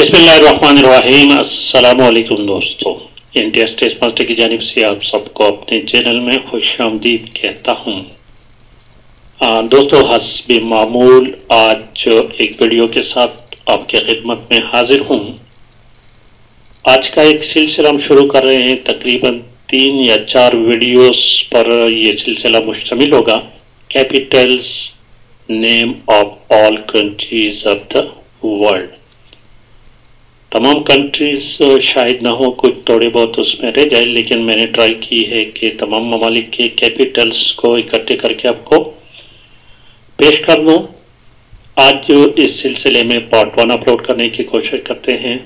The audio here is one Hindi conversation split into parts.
बिस्मिल्लाहिर्रहमानिर्रहीम। दोस्तों। इंडिया स्टेट मास्टर की जानिब से आप सबको अपने चैनल में खुश आमदीद कहता हूँ। दोस्तों हसब मामूल आज एक वीडियो के साथ आपके खिदमत में हाजिर हूँ। आज का एक सिलसिला हम शुरू कर रहे हैं। तकरीबन तीन या चार वीडियोस पर यह सिलसिला मुश्तमिल होगा। Capitals name of all countries of the world तमाम कंट्रीज़ शायद ना हो, कुछ थोड़े बहुत उसमें रह जाए, लेकिन मैंने ट्राई की है कि तमाम ममालिक के कैपिटल्स को इकट्ठे करके आपको पेश कर दूँ। आज इस सिलसिले में पार्ट वन अपलोड करने की कोशिश करते हैं।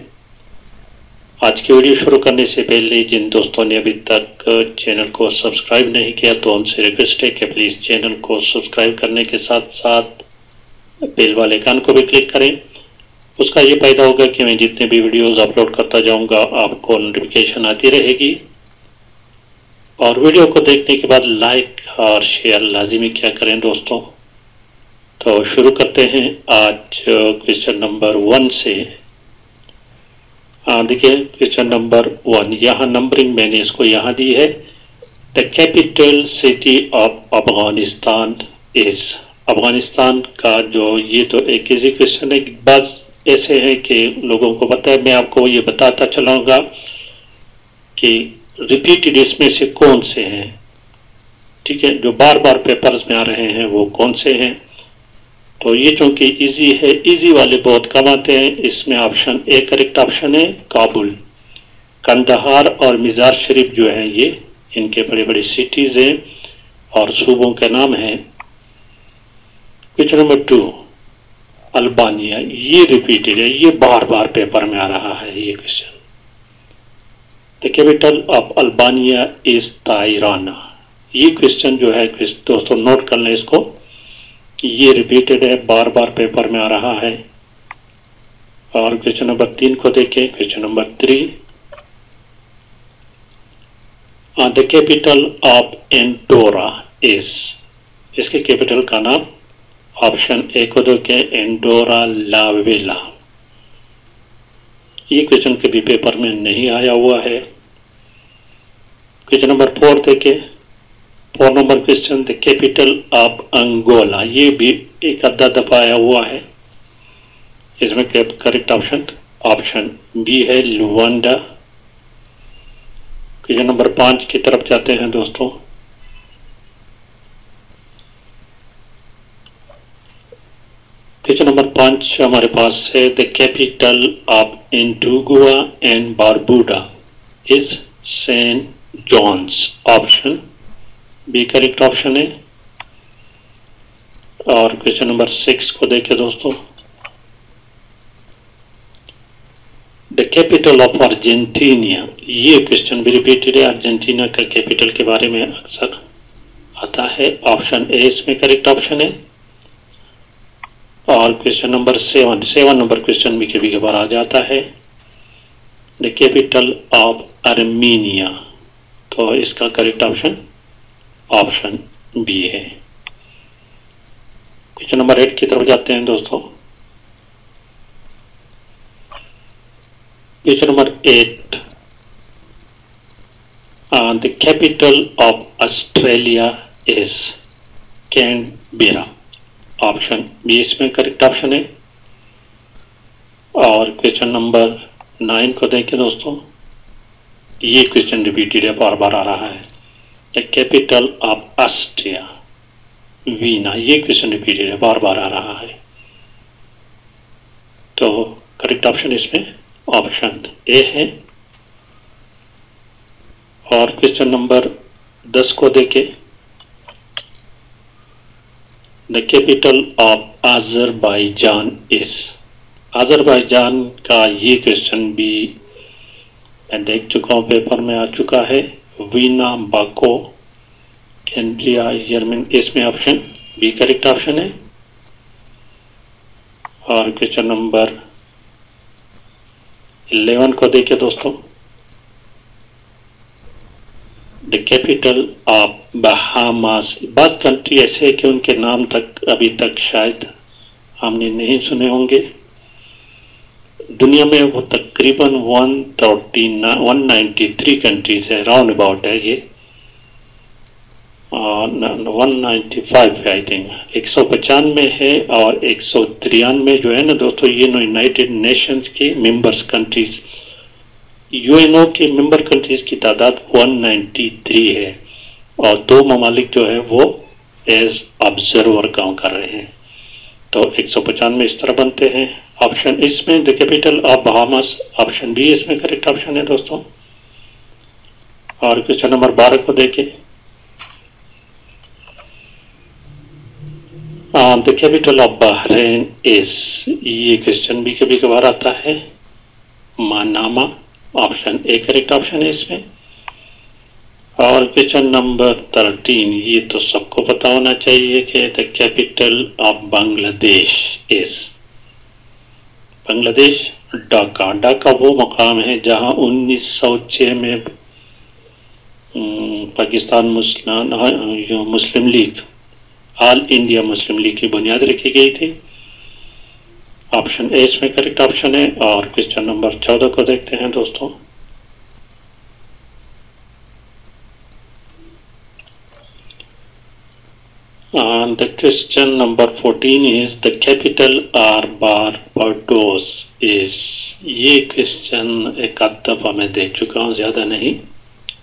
आज की वीडियो शुरू करने से पहले जिन दोस्तों ने अभी तक चैनल को सब्सक्राइब नहीं किया तो उनसे रिक्वेस्ट है कि प्लीज़ चैनल को सब्सक्राइब करने के साथ साथ बेल वाले कान को भी क्लिक करें। उसका ये फ़ायदा होगा कि मैं जितने भी वीडियोस अपलोड करता जाऊँगा, आपको नोटिफिकेशन आती रहेगी। और वीडियो को देखने के बाद लाइक और शेयर लाजिमी क्या करें दोस्तों? तो शुरू करते हैं आज क्वेश्चन नंबर वन से। देखिए क्वेश्चन नंबर वन यहाँ नंबरिंग मैंने इसको यहाँ दी है। The capital city of Afghanistan is Afghanistan का जो, ये तो एक इजी क्वेश्चन है, बस ऐसे हैं कि लोगों को पता है, मैं आपको ये बताता चलाऊँगा कि रिपीटेड इसमें से कौन से हैं। ठीक है, जो बार बार पेपर्स में आ रहे हैं, वो कौन से हैं? तो ये चूँकि इजी है इजी वाले बहुत कम आते हैं। इसमें ऑप्शन ए करेक्ट ऑप्शन है, काबुल। कंदहार और मिजार शरीफ जो है, ये इनके बड़े बड़े सिटीज़ हैं और सूबों के नाम हैं। क्वेश्चन नंबर टू अल्बानिया, ये रिपीटेड है, ये बार बार पेपर में आ रहा है, ये question the capital of Albania is Tirana ये क्वेश्चन जो है दोस्तों नोट कर लें इसको ये रिपीटेड है बार बार पेपर में आ रहा है. और क्वेश्चन नंबर तीन को देखें question number three the capital of Andorra is इसके कैपिटल का नाम ऑप्शन ए को देखें, एंडोरा लावेला। ये क्वेश्चन कभी पेपर में नहीं आया हुआ है। क्वेश्चन नंबर फोर देखे। Four number question the capital of Angola ये भी एक अद्धा दफ़ा आया हुआ है। इसमें करेक्ट ऑप्शन ऑप्शन बी है लुवांडा क्वेश्चन नंबर पाँच की तरफ़ जाते हैं दोस्तों। क्वेश्चन नंबर पाँच हमारे पास है। The capital of Antigua and Barbuda is Saint John's option B correct option है। और क्वेश्चन नंबर सिक्स को देखें दोस्तों। द कैपिटल ऑफ़ अर्जेंटीनिया ये क्वेश्चन भी रिपीटेड है। अर्जेंटीना का कैपिटल के बारे में अक्सर आता है। ऑप्शन ए इसमें करेक्ट ऑप्शन है। और question number seven seven number question भी कभी कभार आ जाता है। द कैपिटल ऑफ़ अर्मीनिया तो इसका करेक्ट ऑप्शन ऑप्शन बी है। क्वेश्चन नंबर एट की तरफ़ जाते हैं दोस्तों। Question number eight the capital of Australia is Canberra option B इसमें करेक्ट ऑप्शन है और क्वेश्चन नंबर नाइन को देखें दोस्तों, ये क्वेश्चन रिपीटेड है बार बार आ रहा है। The capital of Austria Vienna ये क्वेश्चन रिपीटेड है बार बार आ रहा है। तो करेक्ट ऑप्शन इसमें ऑप्शन ए है। और क्वेश्चन नंबर दस को देखें the capital of Azerbaijan is Azerbaijan का ये क्वेश्चन भी मैं देख चुका हूँ पेपर में आ चुका है। वीना बाको कैंड्रिया यर्मिन इसमें ऑप्शन बी करेक्ट ऑप्शन है। और क्वेश्चन नंबर इलेवन को देखिए दोस्तों। द कैपिटल ऑफ़ बहामास बात कंट्री ऐसे है कि उनके नाम तक, अभी तक शायद हमने नहीं सुने होंगे। दुनिया में वो तकरीबन one thirty one ninety three countries है राउंड अबाउट है ये। One ninety five I think एक सौ पचानवे है और एक सौ तिरानवे जो है ना दोस्तों, ये यूनाइटेड नेशंस के मेंबर्स कंट्रीज़ यूएनओ के मेंबर कंट्रीज़ की तादाद 193 है और दो ममालिक जो है वो एज ऑब्जर्वर काम कर रहे हैं। तो एक सौ पचानवे इस तरह बनते हैं। ऑप्शन इसमें the capital of Bahamas option B इसमें करेक्ट ऑप्शन है दोस्तों। और क्वेश्चन नंबर बारह को देखें। The capital of Bahrain is ये क्वेश्चन भी कभी कभार आता है। Manama. Option A correct option है इसमें। और क्वेश्चन नंबर थर्टीन ये तो सबको पता होना चाहिए कि the capital of Bangladesh is Bangladesh Dhaka Dhaka वो मकाम है जहाँ 1906 में Pakistan Muslim Muslim league all India Muslim league की बुनियाद रखी गई थी। ऑप्शन ए इसमें करेक्ट ऑप्शन है और क्वेश्चन नंबर चौदह को देखते हैं दोस्तों। And the question number 14 is, the capital R bar is, ये क्वेश्चन एक आध दफ़ा मैं देख चुका हूँ, ज़्यादा नहीं।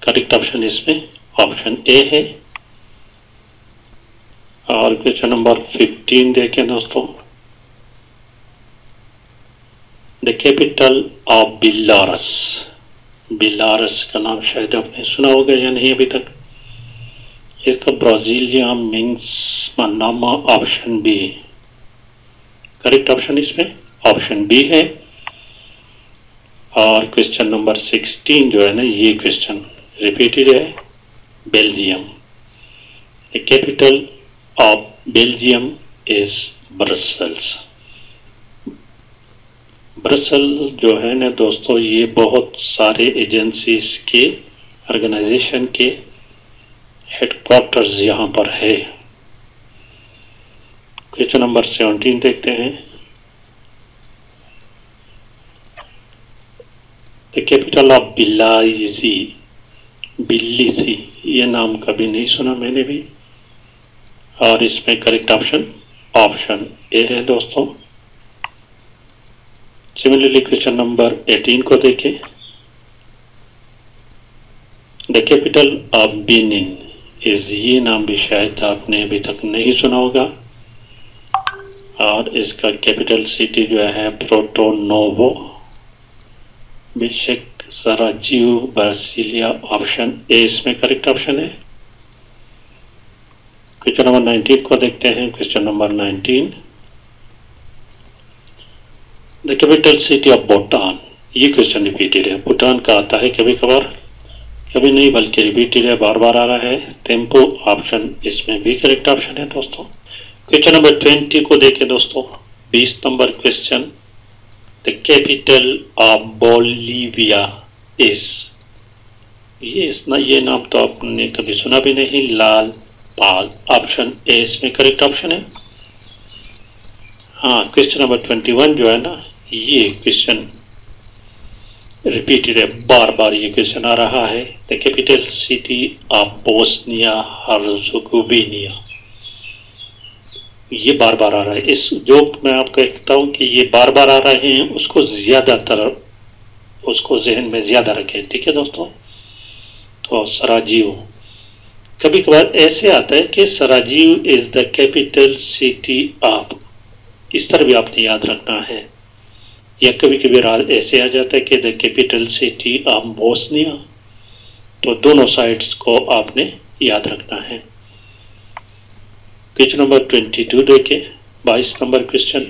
करेक्ट ऑप्शन इसमें ऑप्शन ए है। और क्वेश्चन नंबर 15 देखें दोस्तों। कैपिटल ऑफ़ बिलारस बिलारस का नाम शायद आपने सुना होगा या नहीं अभी तक। इसका Brasilia means Manama option B correct option इसमें? ऑप्शन बी है। और क्वेश्चन नंबर 16 जो है ना, ये क्वेश्चन रिपीटेड है। Belgium the capital of Belgium is Brussels Brussel जो है ना दोस्तों, ये बहुत सारे एजेंसीज के ऑर्गेनाइजेशन के हेडक्वार्टर्स यहाँ पर है। क्वेश्चन नंबर सेवनटीन देखते हैं। द कैपिटल ऑफ़ बिल्लाईजी बिल्ली सी ये नाम कभी नहीं सुना मैंने भी। और इसमें करेक्ट ऑप्शन ऑप्शन ए है दोस्तों। सिमिलरली क्वेश्चन नंबर 18 को देखें। The capital of Benin is ये नाम भी शायद आपने अभी तक नहीं सुना होगा। और इसका कैपिटल सिटी जो है प्रोटोनोवो बेशक सराजीव ब्रासिलिया ऑप्शन ए इसमें करेक्ट ऑप्शन है। क्वेश्चन नंबर 19 को देखते हैं। Question number 19 the capital city of Bhutan ये क्वेश्चन रिपीटेड है। भूटान का आता है कभी कभार? कभी नहीं, बल्कि रिपीटेड है। बार बार आ रहा है। टेंपो ऑप्शन इसमें भी करेक्ट ऑप्शन है दोस्तों। क्वेश्चन नंबर ट्वेंटी को देखें दोस्तों। बीस number question the capital of Bolivia इस ये इस ना, ये नाम तो आपने कभी सुना भी नहीं। लाल, पाल ऑप्शन ए इसमें करेक्ट ऑप्शन है। हाँ क्वेश्चन नंबर ट्वेंटी वन जो है ना ये क्वेश्चन रिपीटेड है बार बार ये क्वेश्चन आ रहा है। The capital city of Bosnia Herzegovina ये बार बार आ रहा है। इस जो मैं आपको कहता हूँ कि ये बार बार आ रहे हैं, उसको ज़्यादातर, उसको जहन में ज़्यादा रखें। ठीक है दोस्तों? तो सराजीव। कभी कभार ऐसे आता है कि Sarajevo is the capital city of इस तरह भी आपने याद रखना है। या कभी कभी ऐसे आ जाता है कि the capital city of Bosnia तो दोनों साइड्स को आपने याद रखना है। क्वेश्चन नंबर ट्वेंटी टू देखे, बाईस number question.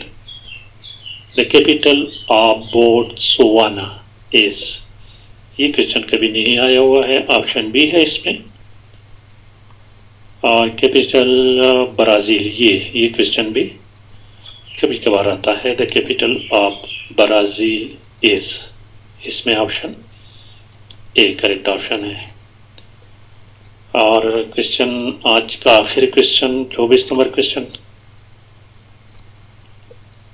The capital of Botswana is ये क्वेश्चन कभी नहीं आया हुआ है ऑप्शन बी है इसमें। और कैपिटल ब्राज़ील ये ये क्वेश्चन भी। कभी कभार आता है। The capital of Brazil is. इसमें ऑप्शन ए करेक्ट ऑप्शन है। और क्वेश्चन आज का आखिरी क्वेश्चन चौबीस number question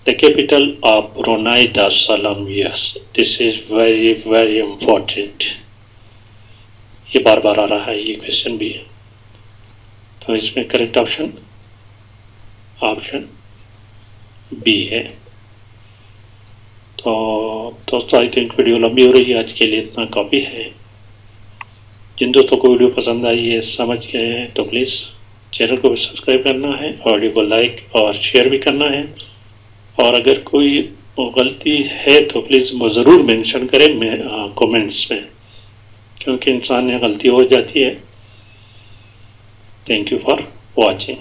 the capital of Brunei Darussalam yes, this is very very important ये बार बार आ रहा है, ये क्वेश्चन भी। है तो इसमें करेक्ट ऑप्शन ऑप्शन बी है। तो दोस्तों आई थिंक वीडियो लंबी हो रही है, आज के लिए इतना काफ़ी है। जिन दोस्तों को वीडियो पसंद आई है, समझ गए हैं तो प्लीज़ चैनल को भी सब्सक्राइब करना है ऑडियो को लाइक और शेयर भी करना है। और अगर कोई गलती है तो प्लीज़ वो ज़रूर मेंशन करें, मैं कमेंट्स में। क्योंकि इंसान यहाँ गलती हो जाती है। Thank you for watching